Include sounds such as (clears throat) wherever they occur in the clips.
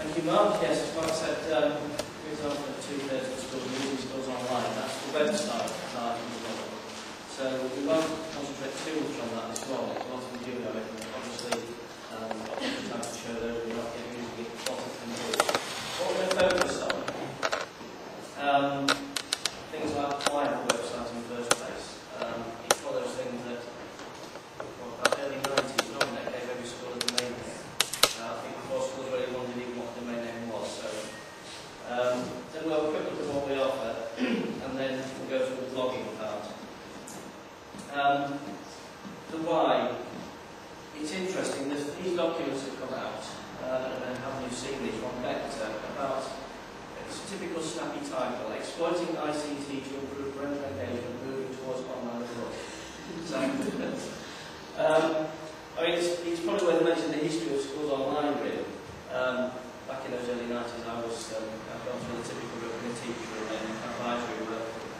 Thank you, Mark. Yes, as Mark said, um, for example, at two-thirds of schools are using schools online. That's the website that I can develop. So we won't concentrate too much on that this morning. Once we do know it, obviously, um, I've got the time to show that we're not getting typical snappy title, exploiting ICT to improve rental engagement, moving towards online work. so, um, I mean, it's, it's probably worth mentioning the history of schools online, really. Um, back in those early 90s, I was, um, I've gone through the typical route of a teacher and then advisory work for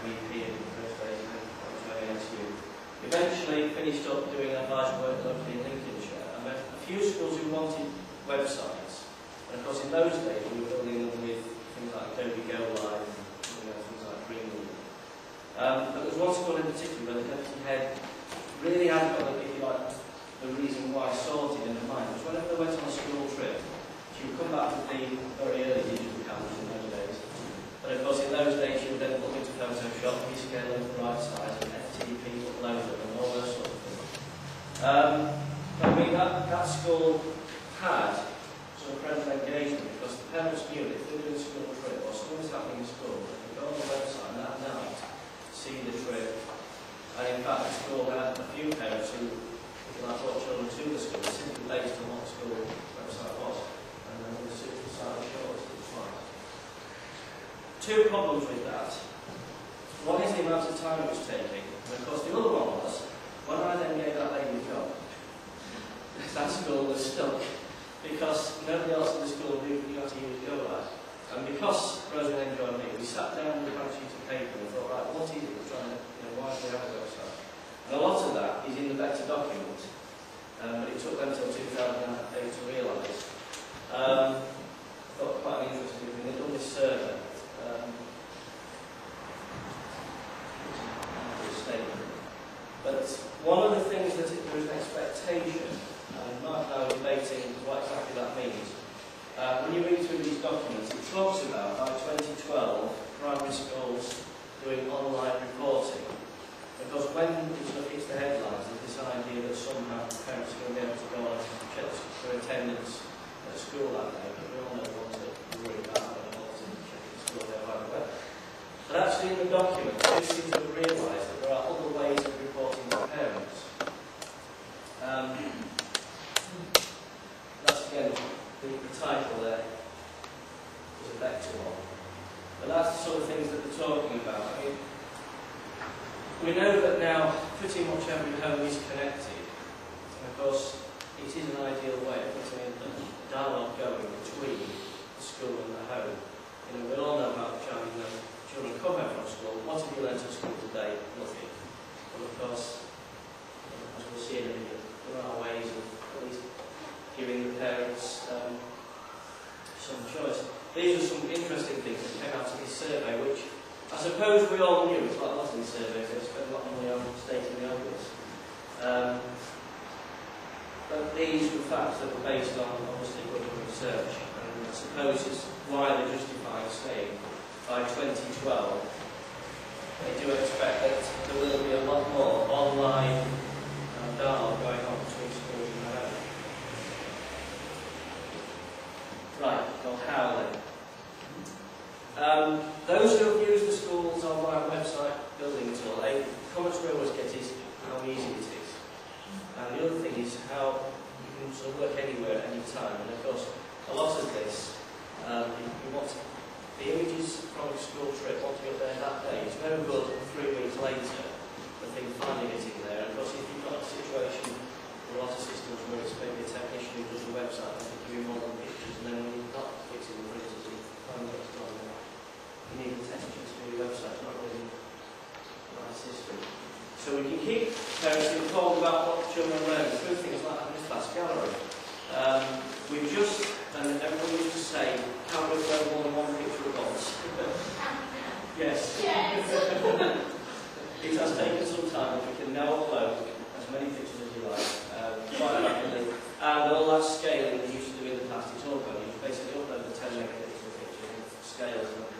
MEP in the first days of ASU. Eventually finished up doing advisory work locally in Lincolnshire. I met a few schools who wanted websites. And of course, in those days, we were Tony Go Live, you know, things like Greenwood. Um, but there's one squad in particular where the Deputy Head really had got, the, if you like, the reason why sorted in her mind was whenever they went on a school trip, she would come back to the very early digital cameras in those days. But of course, in those days, she would then look into Photoshop, rescale them to the right size, and FTP upload them, and all those sort of things. Um, but I mean, that, that school had some parental engagement because the parents knew it school, they could go on the website that night, see the trip. And in fact, the school had a few parents who, if you like, brought children to the school simply based on what the school website was. And then the super side shows it was. Two problems with that. One is the amount of time it was taking. And of course, the other one was, when I then gave that lady a job, that school was stuck because nobody else in the school knew, how to use Go Live. And because Rosemary enjoyed me, sat down with a sheet of paper and thought, right, what is it we're trying to, you know, why do we have a website? And a lot of that is in the Becta document, um, but it took them until 2008 to realise. Um, got quite an interesting thing, they've done this survey. Um, statement. But one of the things that it, there is an expectation and I were debating what exactly that means. Uh, when you read through these documents, it talks about by 2012 primary schools doing online reporting. Because when it's the headlines, there's this idea that somehow a. But that's the sort of things that they're talking about. I mean, we know that now pretty much every home is connected. And of course, it is an ideal way of putting a dialogue going between the school and the home. You know, we all know about the child, you children come home from school. What have you learned at school today? Nothing. Well, of course, as we'll see in a minute, there are ways of at least giving the parents um, some choice. These are some interesting things that came out of this survey, which I suppose we all knew. It's like a lot of these surveys, they spend a lot of money on stating the obvious. Um, but these were facts that were based on obviously good research, and I suppose it's why they justify saying by 2012 they do expect that there will be a lot more online um, dialogue going on between schools and home. Right, Um, those who have used the school's online website building tool, a comment we always get is how easy it is. And the other thing is how you can sort of work anywhere at any time. And of course, a lot of this, um, you, you want the images from a school trip, once you're there that day, it's no good three weeks later, So we can keep parents informed about what children learn through things like this a class gallery. Um, we just, and everyone used to say, can't refer more than one picture at (laughs) once. yes. yes. it has taken some time, but we can now upload as many pictures as you like, um, quite rapidly. And the last scaling we used to do in the past, it's all gone. you basically upload the 10 megapixel picture, scales them.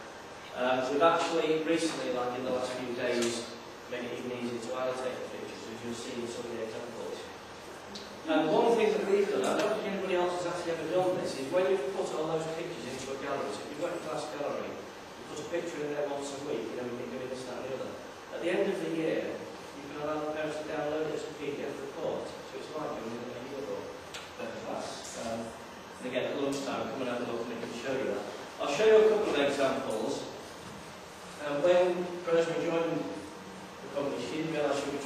Um, we've actually recently, like in the last few days, make it even easier to annotate the pictures, as you'll see in some of the examples. Mm. And one thing that we've done, I don't think anybody else has actually ever done this, is when you put all those pictures into a gallery, so if you've got a class gallery, you put a picture in there once a week, you know, we can do this, that and the other. At the end of the year,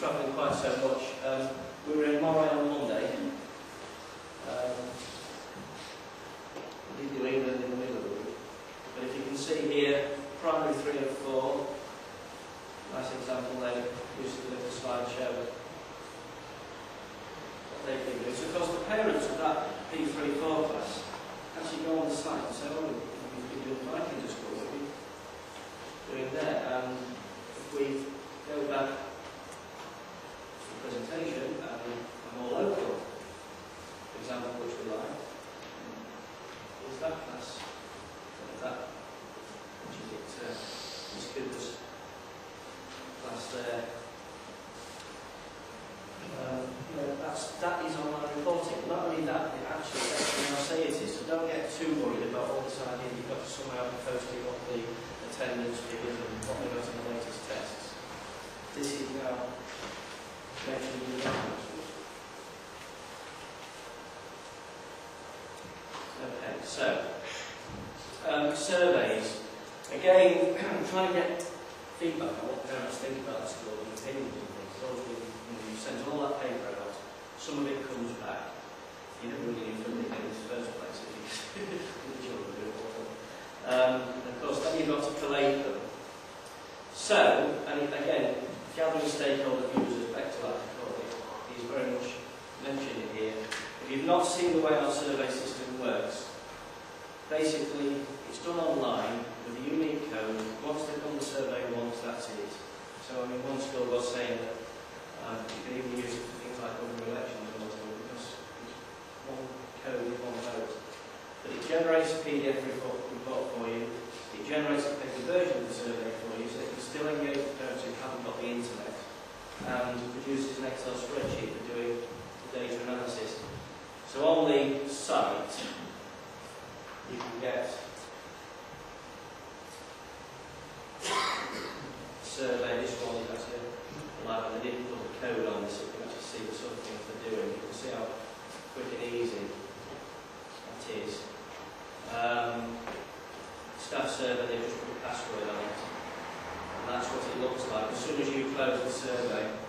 travelling quite so much. Um, we were in Moray on Monday. Um, New England in the middle of the week. But if you can see here, primary three and four, nice example there, used to live the slideshow. What they've been doing. So of course the parents of that P3-4 class actually go on the site and say, oh, we've been doing fine into school, what are we doing there? And if we go back presentation and a more local example which we like. Is that class that which is it uh, Miss Cooper's class there. Um, you know, that's, that is online reporting. Not only that it actually you know, say it is so don't get too worried about all this idea you've got to somehow be posting what the attendance figures and what they got in the latest tests. This is now Okay, so, um, surveys. Again, (clears throat) trying to get feedback on what parents think about the school you send all that paper out, some of it comes back. You never really knew from it in the first place (laughs) children do it. Um, of course, then you've got to collate them. So, and again, gathering stakeholder views as back to that recording is very much mentioned in here. If you've not the way our survey system works, basically it's done online with a unique code. Once they've done the survey once, that's it. So I mean, one school was saying that um, you can even use it for things like government elections all that because one code with one vote. But it generates a PDF report, report for you. It generates a paper version of the survey for you, so you can still engage with parents who haven't got the internet, and produces an Excel spreadsheet for doing the data analysis. So on the site, you can get survey. This one actually live, and they didn't put the code on this, you can actually see the sort of things they're doing. You can see how quick and easy that is. Um, staff survey, they just put a password on it. And that's what it looks like. As soon as you close the survey,